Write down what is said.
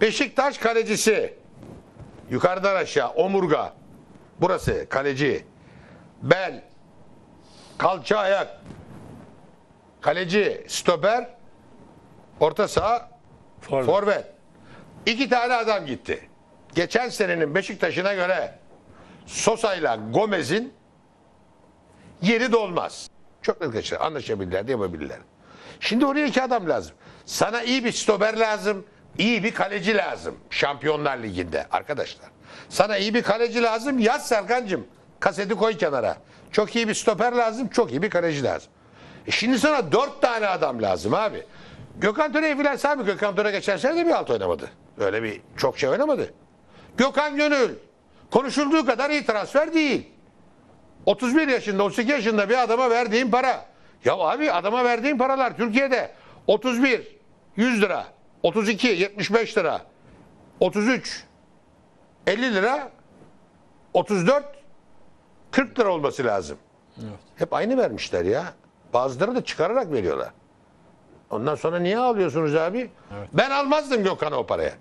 Beşiktaş kalecisi. Yukarıdan aşağı omurga. Burası kaleci. Bel. Kalça ayak. Kaleci, stoper, orta saha, Forvet. forvet. İki tane adam gitti. Geçen senenin Beşiktaş'ına göre Sosa'yla Gomez'in yeri dolmaz. Çok arkadaşlar anlaşabilirler de yapabilirler. Şimdi oraya iki adam lazım. Sana iyi bir stoper lazım, iyi bir kaleci lazım Şampiyonlar Ligi'nde arkadaşlar. Sana iyi bir kaleci lazım, yaz Serkan'cığım. Kaseti koy kenara. Çok iyi bir stoper lazım, çok iyi bir kaleci lazım. E şimdi sana dört tane adam lazım abi. Gökhan Töre'yi filan mı? Gökhan Töre geçen sene de bir alt oynamadı. Öyle bir çok şey oynamadı. Gökhan Gönül konuşulduğu kadar iyi transfer değil. 31 yaşında, 32 yaşında bir adama verdiğin para. Ya abi adama verdiğin paralar Türkiye'de 31 100 lira, 32 75 lira, 33 50 lira, 34 40 lira olması lazım. Hep aynı vermişler ya. Bazıları da çıkararak veriyorlar. Ondan sonra niye alıyorsunuz abi? Ben almazdım Gökhan'a o paraya.